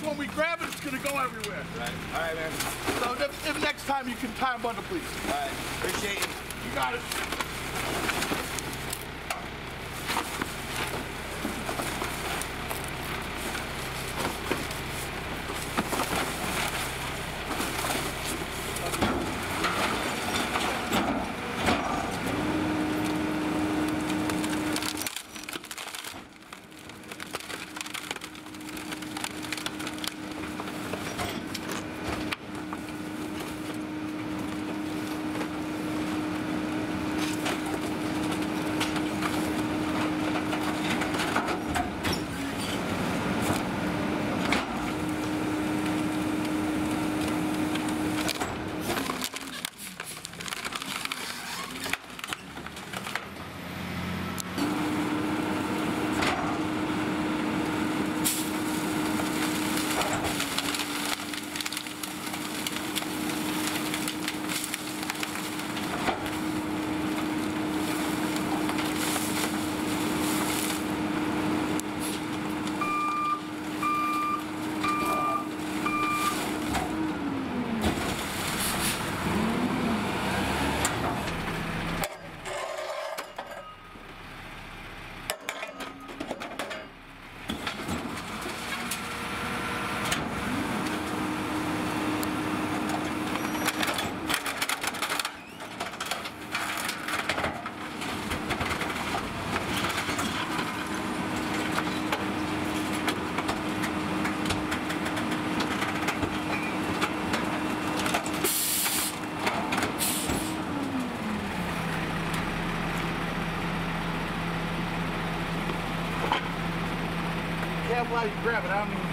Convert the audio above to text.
because when we grab it, it's going to go everywhere. Right. All right, man. So if, if next time you can tie time bundle, please. All right. Appreciate you. You got it. How you grab it. I don't even